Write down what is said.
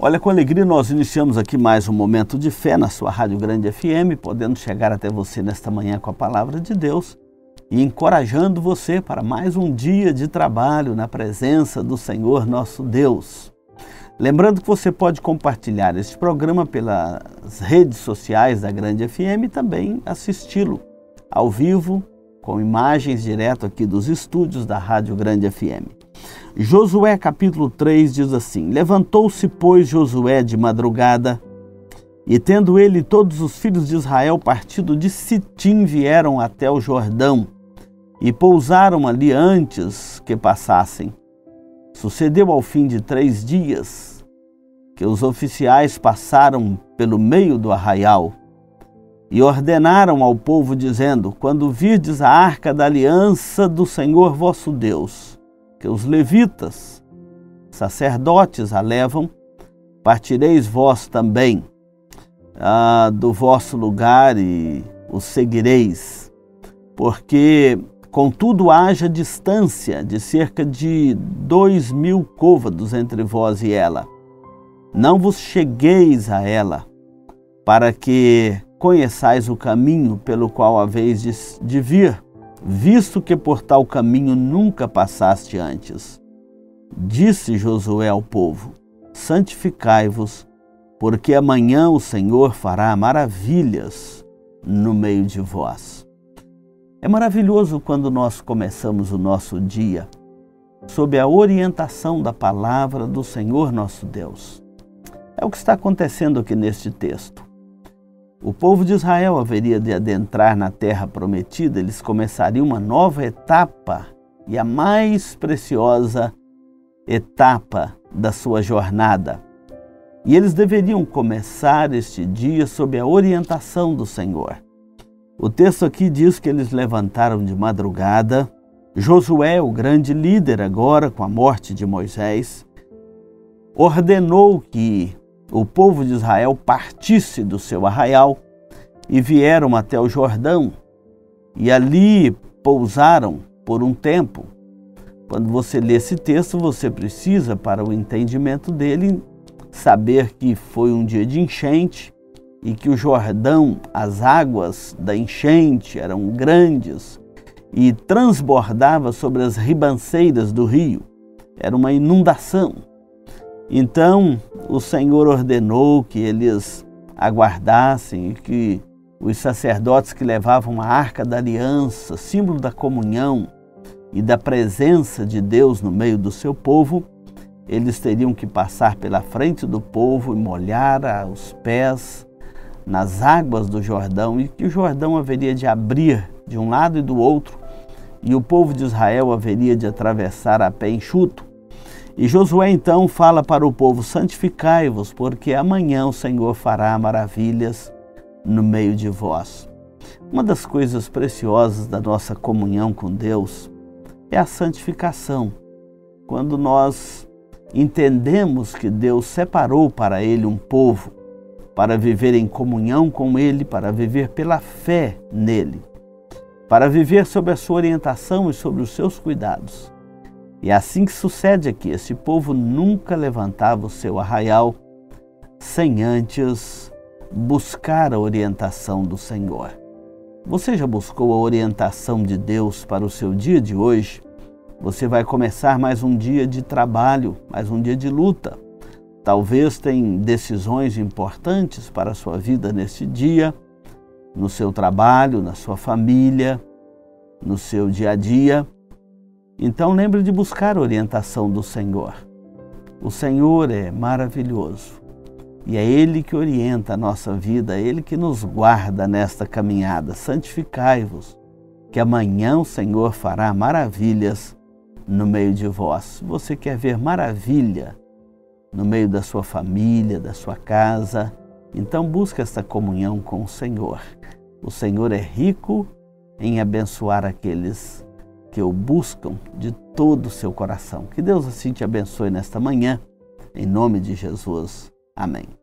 Olha, com alegria nós iniciamos aqui mais um momento de fé na sua Rádio Grande FM, podendo chegar até você nesta manhã com a palavra de Deus e encorajando você para mais um dia de trabalho na presença do Senhor nosso Deus. Lembrando que você pode compartilhar este programa pelas redes sociais da Grande FM e também assisti-lo ao vivo, com imagens direto aqui dos estúdios da Rádio Grande FM. Josué capítulo 3 diz assim: Levantou-se, pois, Josué de madrugada, e tendo ele todos os filhos de Israel partido de Sitim, vieram até o Jordão e pousaram ali antes que passassem. Sucedeu ao fim de três dias que os oficiais passaram pelo meio do arraial e ordenaram ao povo, dizendo: Quando virdes a arca da aliança do Senhor vosso Deus, que os levitas, sacerdotes, a levam, partireis vós também. Ah, do vosso lugar e os seguireis, porque contudo haja distância de cerca de dois mil côvados entre vós e ela. Não vos chegueis a ela, para que conheçais o caminho pelo qual haveis de, vir visto que por tal caminho nunca passaste antes. Disse Josué ao povo: Santificai-vos, porque amanhã o Senhor fará maravilhas no meio de vós. É maravilhoso quando nós começamos o nosso dia sob a orientação da palavra do Senhor nosso Deus. É o que está acontecendo aqui neste texto. O povo de Israel haveria de adentrar na terra prometida, eles começariam uma nova etapa e a mais preciosa etapa da sua jornada. E eles deveriam começar este dia sob a orientação do Senhor. O texto aqui diz que eles levantaram de madrugada. Josué, o grande líder agora com a morte de Moisés, ordenou que o povo de Israel partisse do seu arraial e vieram até o Jordão e ali pousaram por um tempo. Quando você lê esse texto, você precisa, para o entendimento dele, saber que foi um dia de enchente e que o Jordão, as águas da enchente eram grandes e transbordava sobre as ribanceiras do rio. Era uma inundação. Então o Senhor ordenou que eles aguardassem e que os sacerdotes que levavam a arca da aliança, símbolo da comunhão e da presença de Deus no meio do seu povo, eles teriam que passar pela frente do povo e molhar os pés nas águas do Jordão e que o Jordão haveria de abrir de um lado e do outro e o povo de Israel haveria de atravessar a pé enxuto. E Josué então fala para o povo: santificai-vos, porque amanhã o Senhor fará maravilhas no meio de vós. Uma das coisas preciosas da nossa comunhão com Deus é a santificação. Quando nós entendemos que Deus separou para Ele um povo para viver em comunhão com Ele, para viver pela fé nele, para viver sob a sua orientação e sobre os seus cuidados. E é assim que sucede aqui: esse povo nunca levantava o seu arraial sem antes buscar a orientação do Senhor. Você já buscou a orientação de Deus para o seu dia de hoje? Você vai começar mais um dia de trabalho, mais um dia de luta. Talvez tenha decisões importantes para a sua vida neste dia, no seu trabalho, na sua família, no seu dia a dia. Então lembre de buscar a orientação do Senhor. O Senhor é maravilhoso e é Ele que orienta a nossa vida, é Ele que nos guarda nesta caminhada. Santificai-vos, que amanhã o Senhor fará maravilhas no meio de vós. Você quer ver maravilha no meio da sua família, da sua casa? Então busque esta comunhão com o Senhor. O Senhor é rico em abençoar aqueles que o buscam de todo o seu coração. Que Deus assim te abençoe nesta manhã, em nome de Jesus. Amém.